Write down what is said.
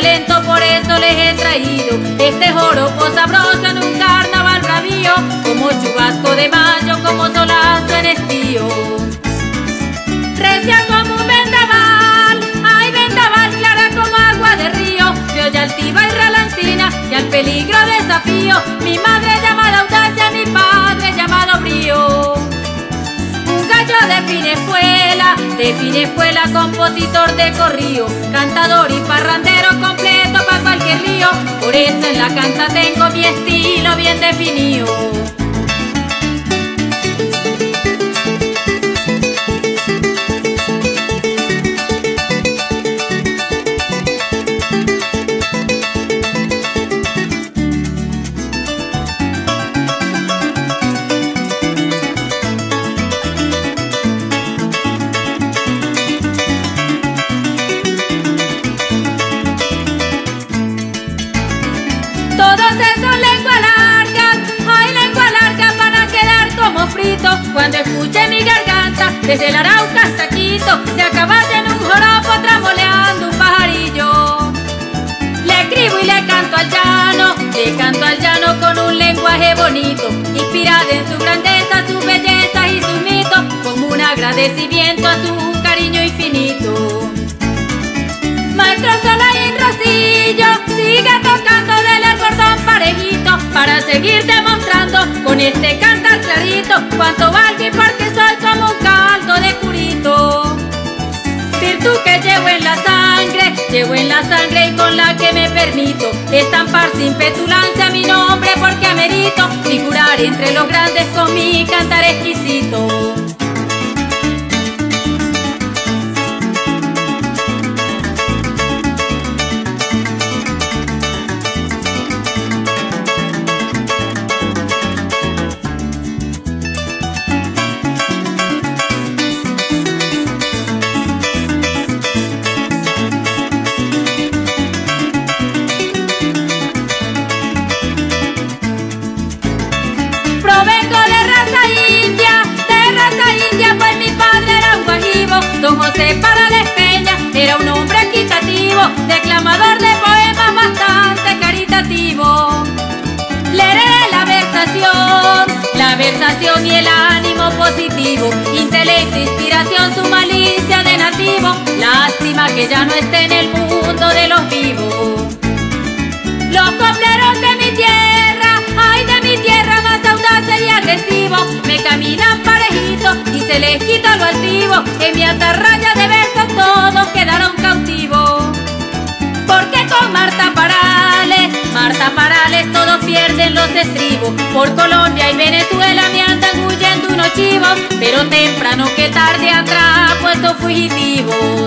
talento, por eso les he traído este joropo sabroso en un carnaval bravío, como chubasco de mayo, como solazo en estío. Recia como un vendaval, hay vendaval clara como agua de río, de olla altiva y relancina, y al peligro desafío, mi madre de finespuela, de finespuela, compositor de corrío, cantador y parrandero completo para cualquier río, por eso en la canta tengo mi estilo bien definido. Esos lengua largas, ay lengua larga para quedar como frito. Cuando escuche mi garganta, desde el Arauca hasta Quito, se acaba en un joropo tramoleando un pajarillo. Le escribo y le canto al llano, le canto al llano con un lenguaje bonito, inspirada en su grandeza, su belleza y sus mitos, como un agradecimiento a su cariño infinito. Maestro Solaín Rosillo, sigue tocando seguir demostrando con este cantar clarito cuánto valgo y porque soy como un caldo de curito. Virtud que llevo en la sangre, llevo en la sangre y con la que me permito estampar sin petulancia mi nombre porque amerito figurar entre los grandes con mi cantar exquisito. Y el ánimo positivo, intelecto, inspiración, su malicia de nativo. Lástima que ya no esté en el mundo de los vivos. Los copleros de mi tierra, ay de mi tierra más audaces y agresivos, me caminan parejitos y se les quita lo altivo. En mi atarraya Marta Parales todos pierden los estribos. Por Colombia y Venezuela me andan huyendo unos chivos, pero temprano que tarde atrás puestos fugitivos.